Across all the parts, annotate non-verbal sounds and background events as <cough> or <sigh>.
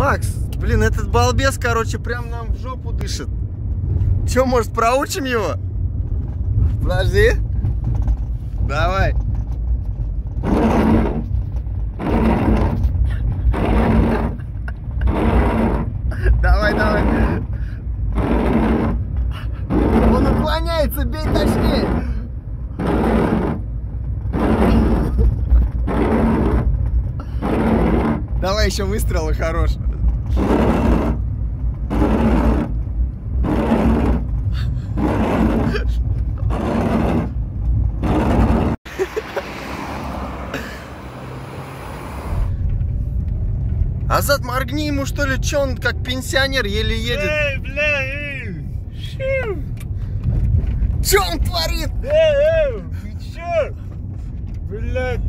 Макс, блин, этот балбес, короче, прям нам в жопу дышит. Че, может, проучим его? Подожди. Давай. Давай, давай. Он уклоняется, бей точнее. Давай еще выстрелы хорош. Азат, моргни ему что ли, че он как пенсионер еле едет? Эй, бля, эй! Че он творит? Эй, эй! Ты чё? Блядь!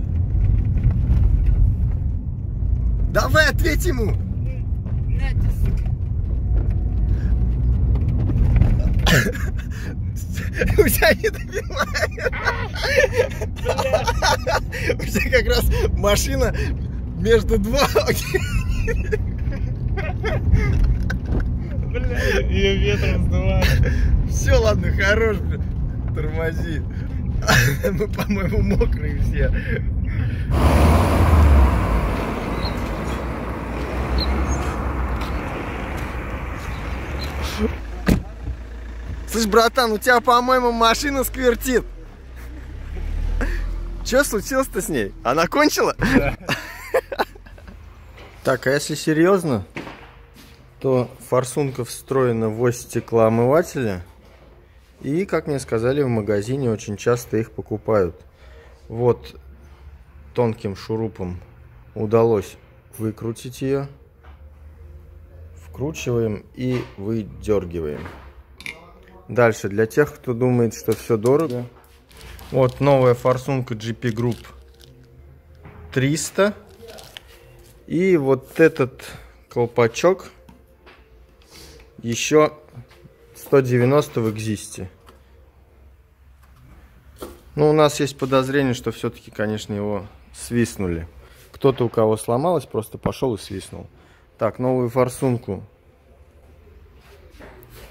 Давай ответь ему. На ты, сука! <laughs> У тебя не добивает. <laughs> У тебя как раз машина между два. <laughs> Бля, ее ветром сдувает. Все, ладно, хорош, бля. тормози. Мы, по-моему, мокрые все. Слышь, братан, у тебя, по-моему, машина сквертит. Что случилось-то с ней? Она кончила? Так, а если серьезно, то форсунка встроена в ось стеклоомывателя. И, как мне сказали, в магазине очень часто их покупают. Вот тонким шурупом удалось выкрутить ее. Вкручиваем и выдергиваем. Дальше, для тех, кто думает, что все дорого. Вот новая форсунка GP Group 300. И вот этот колпачок еще 190 в экзисте. Ну, у нас есть подозрение, что все-таки, конечно, его свистнули. Кто-то, у кого сломалось, просто пошел и свистнул. Так, новую форсунку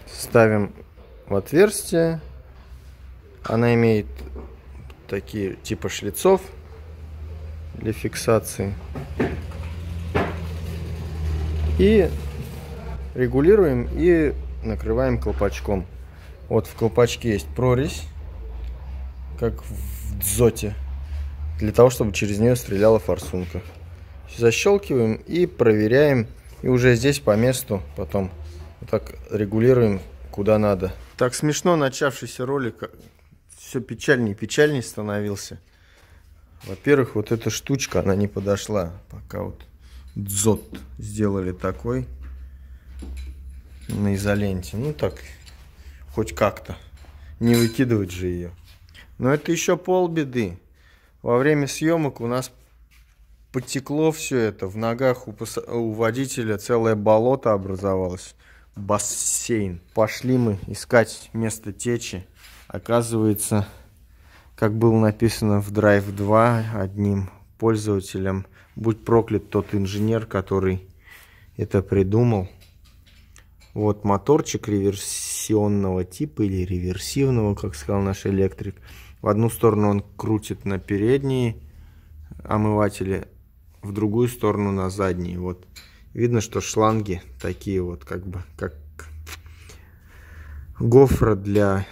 ставим в отверстие. Она имеет такие типа шлицов для фиксации. И регулируем и накрываем колпачком. Вот в колпачке есть прорезь, как в дзоте, для того, чтобы через нее стреляла форсунка. Защелкиваем и проверяем. И уже здесь по месту потом вот так регулируем куда надо. Так смешно начавшийся ролик все печальнее и печальнее становился. Во-первых, вот эта штучка, она не подошла. Пока вот дзот сделали такой на изоленте. Ну так, хоть как-то. Не выкидывать же ее. Но это еще полбеды. Во время съемок у нас потекло все это. В ногах у, у водителя целое болото образовалось. Бассейн. Пошли мы искать место течи. Оказывается, как было написано в Drive 2 одним пользователем, будь проклят тот инженер, который это придумал. Вот моторчик реверсионного типа или реверсивного, как сказал наш электрик. В одну сторону он крутит на передние омыватели, в другую сторону на задние. Вот видно, что шланги такие вот, как бы, как гофра для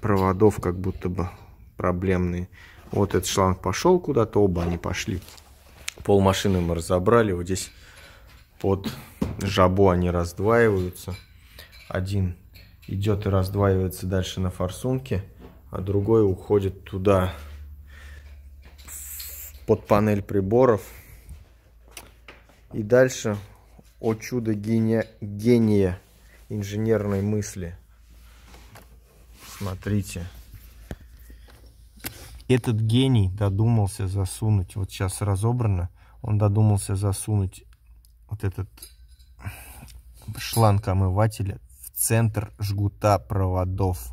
проводов, как будто бы проблемные. Вот этот шланг пошел куда-то, оба они пошли. Пол машины мы разобрали, вот здесь под жабу они раздваиваются. Один идет и раздваивается дальше на форсунке, а другой уходит туда, под панель приборов. И дальше, о чудо гения, гения инженерной мысли. Смотрите. Этот гений додумался засунуть, вот сейчас разобрано, он додумался засунуть вот этот шланг омывателя в центр жгута проводов.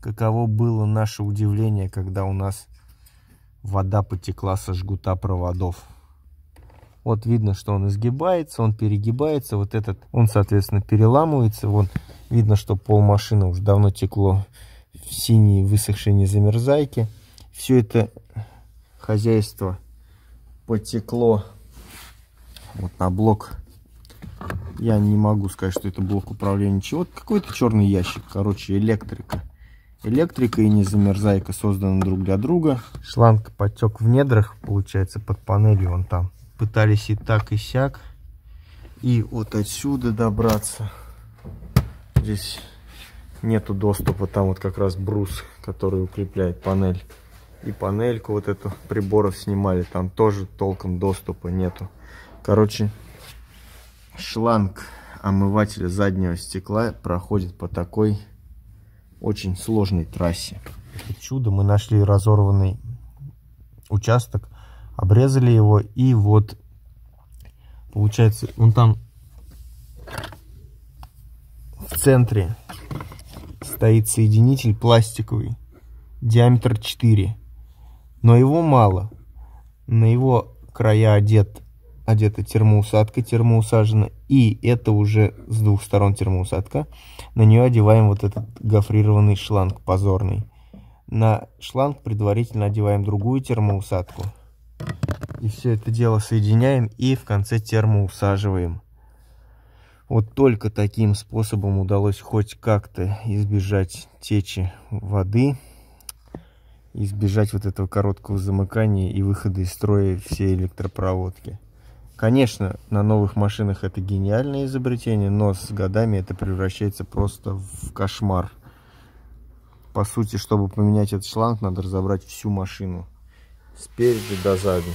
Каково было наше удивление, когда у нас вода потекла со жгута проводов. Вот видно, что он изгибается, он перегибается. Вот этот, он, соответственно, переламывается. Вон видно, что пол машины уже давно текло в синие высохшие незамерзайки. Все это хозяйство потекло вот на блок. Я не могу сказать, что это блок управления ничего. Вот какой-то черный ящик, короче, электрика. Электрика и незамерзайка созданы друг для друга. Шланг потек в недрах, получается, под панелью вон там. Пытались и так, и сяк. И вот отсюда добраться. Здесь нету доступа. Там вот как раз брус, который укрепляет панель. И панельку вот эту приборов снимали. Там тоже толком доступа нету. Короче, шланг омывателя заднего стекла проходит по такой очень сложной трассе. Это чудо, мы нашли разорванный участок, обрезали его и вот получается он там в центре стоит соединитель пластиковый, диаметр 4, но его мало, на его края одет одета термоусадка, термоусажена, и это уже с двух сторон термоусадка. На нее одеваем вот этот гофрированный шланг позорный. На шланг предварительно одеваем другую термоусадку. И все это дело соединяем и в конце термоусаживаем. Вот только таким способом удалось хоть как-то избежать течи воды, избежать вот этого короткого замыкания и выхода из строя всей электропроводки. Конечно, на новых машинах это гениальное изобретение, но с годами это превращается просто в кошмар. По сути, чтобы поменять этот шланг, надо разобрать всю машину. Спереди до сзади.